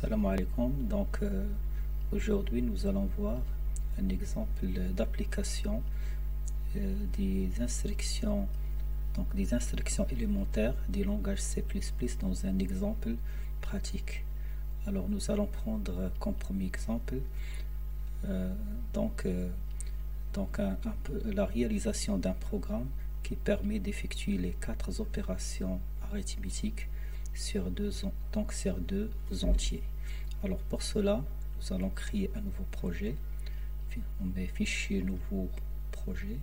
Salam alaikum. Donc euh, aujourd'hui nous allons voir un exemple d'application euh, des instructions donc des instructions élémentaires du langage C++ dans un exemple pratique. Alors nous allons prendre comme premier exemple euh, donc, donc la réalisation d'un programme qui permet d'effectuer les quatre opérations arithmétiques sur deux, donc sur deux entiers. Alors pour cela, nous allons créer un nouveau projet. On met fichier nouveau projet.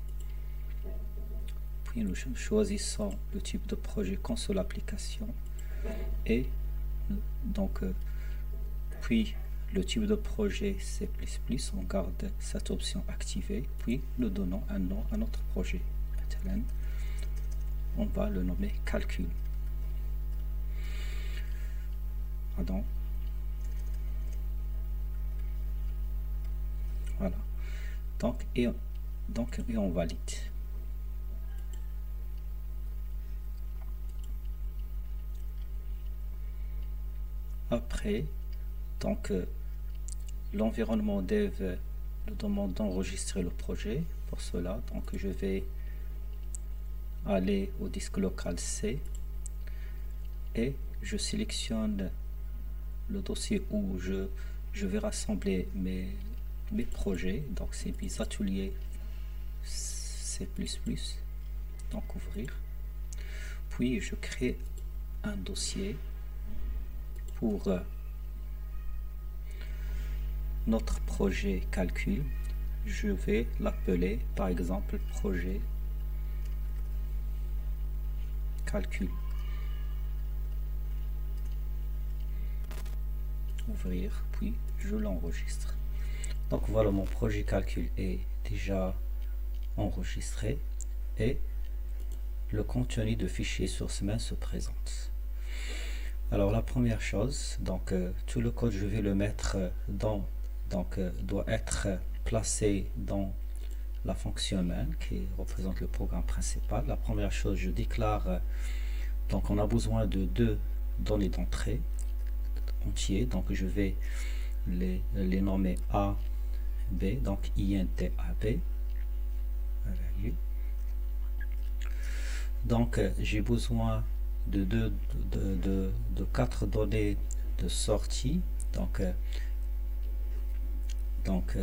Puis nous choisissons le type de projet console application et donc euh, puis le type de projet C++, on garde cette option activée, puis nous donnons un nom à notre projet. On va le nommer calcul. Pardon. Voilà. Donc, et, donc, et on valide. Après, donc, euh, l'environnement dev nous demande d'enregistrer le projet. Pour cela, donc, je vais aller au disque local C et je sélectionne le dossier où je, vais rassembler mes, mes projets. Donc c'est mes ateliers C++. Donc ouvrir. Puis je crée un dossier pour euh, notre projet calcul. Je vais l'appeler par exemple projet calcul. Ouvrir puis je l'enregistre. Donc voilà mon projet calcul est déjà enregistré et le contenu de fichier source main se présente. Alors la première chose donc euh, tout le code je vais le mettre dans donc euh, doit être placé dans la fonction main qui représente le programme principal. La première chose je déclare euh, donc on a besoin de deux données d'entrée Donc je vais les, nommer A, B, donc INT AB. Donc j'ai besoin de, deux, de, de, de, quatre données de sortie. Donc, donc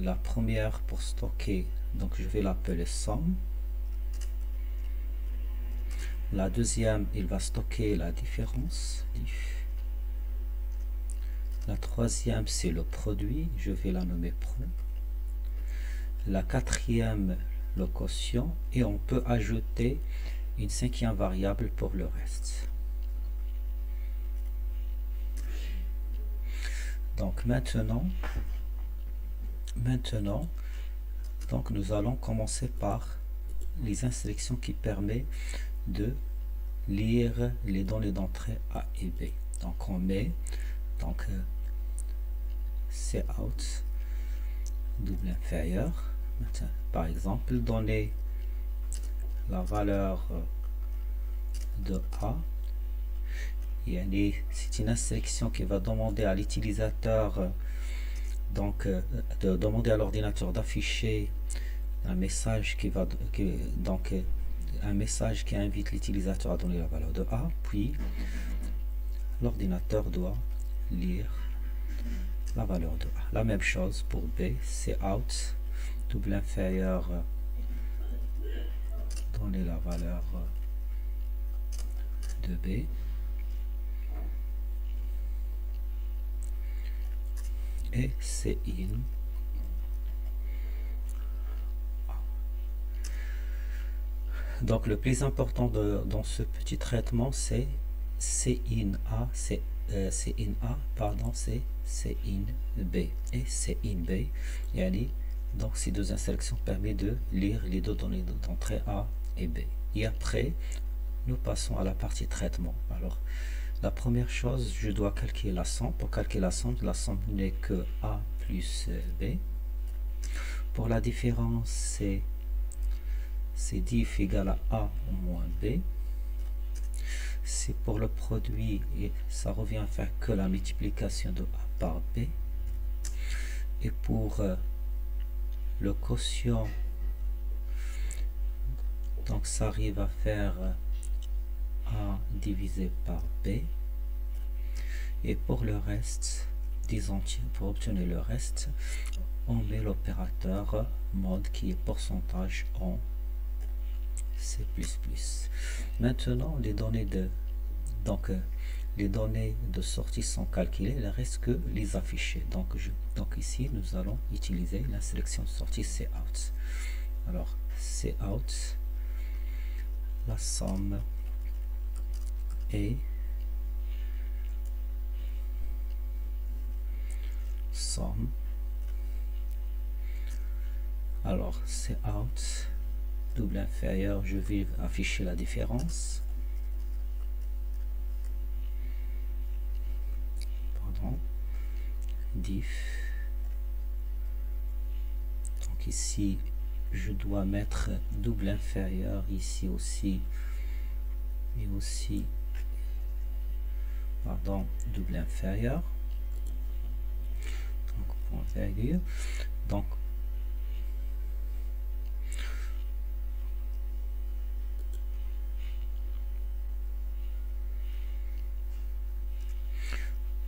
la première pour stocker, donc je vais l'appeler somme. La deuxième, il va stocker la différence. La troisième, c'est le produit. Je vais la nommer pro. La quatrième, le quotient. Et on peut ajouter une cinquième variable pour le reste. Donc maintenant, maintenant, donc nous allons commencer par les instructions qui permettent de lire les données d'entrée A et B. Donc on met euh, c'est out. Double inférieur. Par exemple donner la valeur euh, de A. C'est une instruction qui va demander à l'utilisateur euh, donc euh, de demander à l'ordinateur d'afficher un message qui va donc un message qui invite l'utilisateur à donner la valeur de A puis l'ordinateur doit lire la valeur de A. La même chose pour B, c'est out, double inférieur, donner la valeur de B. Et c'est in. Donc le plus important dans ce petit traitement, c'est C in A, c'est euh, C in A, pardon, c'est in B et C in B. Et donc ces deux instructions permettent de lire les deux données d'entrée A et B. Et après, nous passons à la partie traitement. Alors, la première chose, je dois calculer la somme. Pour calculer la somme, la somme n'est que A plus B. Pour la différence, c'est c'est diff égale à A moins B. c'est pour le produit et ça revient à faire que la multiplication de A par B et pour euh, le quotient donc ça arrive à faire euh, A divisé par B et pour le reste disons pour obtenir le reste on met l'opérateur mode qui est pourcentage en C++. Maintenant, les données de donc euh, les données de sortie sont calculées, il ne reste que les afficher. Donc, je, donc ici, nous allons utiliser la sélection sortie out. Alors, out, la somme est somme alors, c'est out, double inférieur, je vais afficher la différence. Pardon. Diff. Donc ici, je dois mettre double inférieur ici aussi et aussi pardon double inférieur donc point virgule donc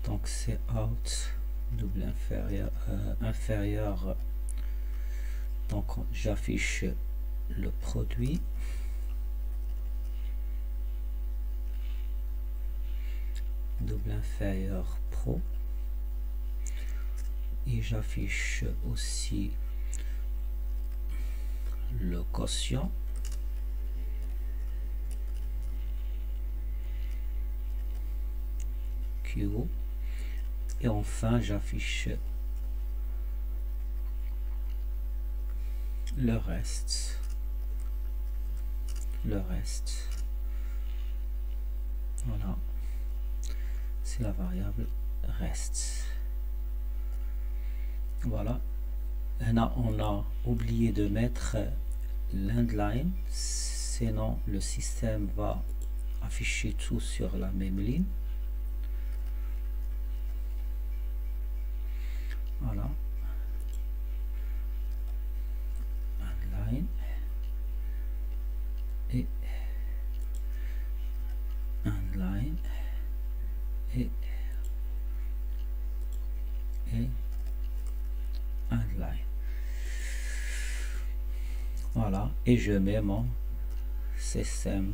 donc c'est out double inférieur euh, inférieur donc j'affiche le produit. Double inférieur pro. Et j'affiche aussi le quotient et enfin j'affiche le reste. Le reste. Voilà. C'est la variable reste. Voilà. Là, on a oublié de mettre l'endline sinon le système va afficher tout sur la même ligne voilà. Un line. Et et et voilà. Et je mets mon système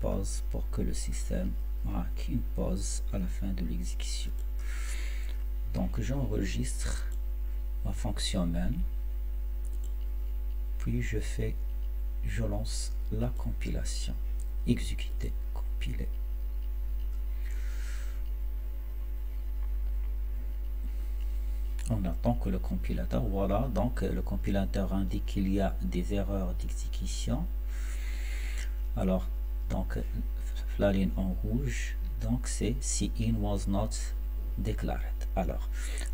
pause pour que le système marque une pause à la fin de l'exécution donc j'enregistre ma fonction main puis je fais je lance la compilation. Exécuter compiler. On attend que le compilateur voilà. Donc le compilateur indique qu'il y a des erreurs d'exécution. Alors donc la ligne en rouge. Donc c'est si in was not declared alors,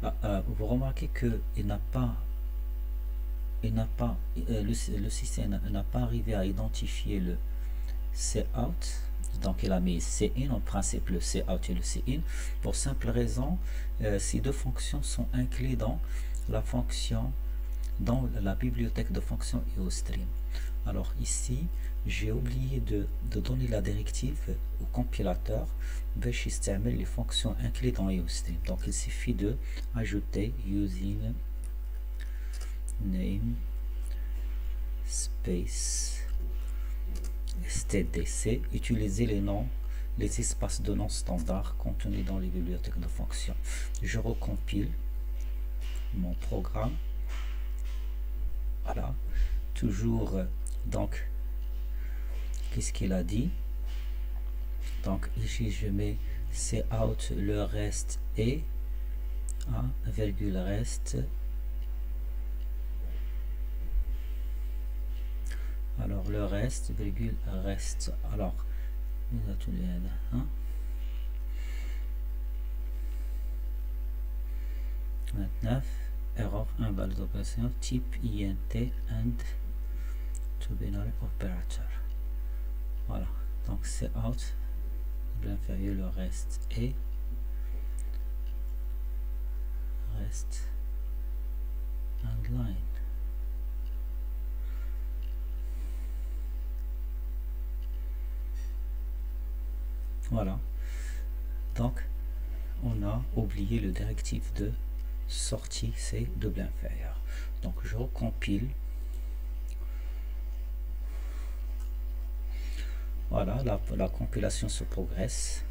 euh, euh, vous remarquez que il n'a pas, il n'a pas, euh, le, système n'a pas arrivé à identifier le out. Donc, il a mis in en principe le out et le in pour simple raison, ces deux fonctions sont incluses dans la fonction, dans la bibliothèque de fonctions EOStream. Alors ici, j'ai oublié de, donner la directive au compilateur باش les fonctions incluses dans EOStream. Donc il suffit de ajouter using name space stdc utiliser les noms les espaces de noms standards contenus dans les bibliothèques de fonctions. Je recompile mon programme. Voilà. Toujours donc qu'est-ce qu'il a dit? Donc ici je mets c'est out le reste et hein, virgule reste. Alors le reste virgule reste. Alors nous hein. 29 erreur un balle d'opération type int and to binary operator. Voilà. Donc c'est out. Inférieur le reste est. Reste. And line. Voilà. Donc on a oublié le directif de sortie c'est double inférieur donc je recompile Voilà, la, compilation se progresse.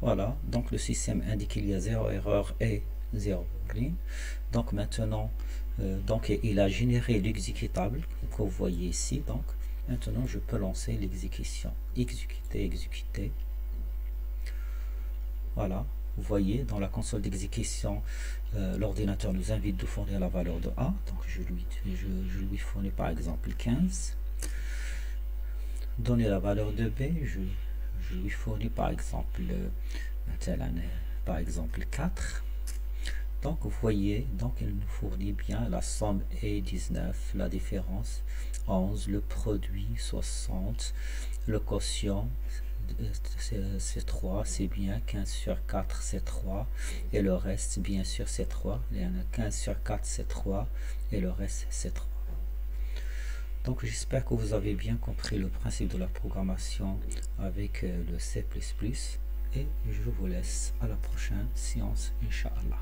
Voilà, donc le système indique qu'il y a zéro erreur et zéro ligne. Donc maintenant, euh, donc il a généré l'exécutable que vous voyez ici. Donc maintenant, je peux lancer l'exécution. Exécuter, exécuter. Voilà, vous voyez, dans la console d'exécution, euh, l'ordinateur nous invite de fournir la valeur de A. Donc je lui, je, lui fournis par exemple 15. Donner la valeur de B, je, lui fournis par exemple, euh, par exemple 4. Donc vous voyez, donc il nous fournit bien la somme est 19, la différence 11, le produit 60, le quotient c'est 3, c'est bien, 15 sur 4 c'est 3, et le reste bien sûr c'est 3, il y en a 15 sur 4 c'est 3, et le reste c'est 3. Donc j'espère que vous avez bien compris le principe de la programmation avec euh, le C++, et je vous laisse à la prochaine séance, Inch'Allah.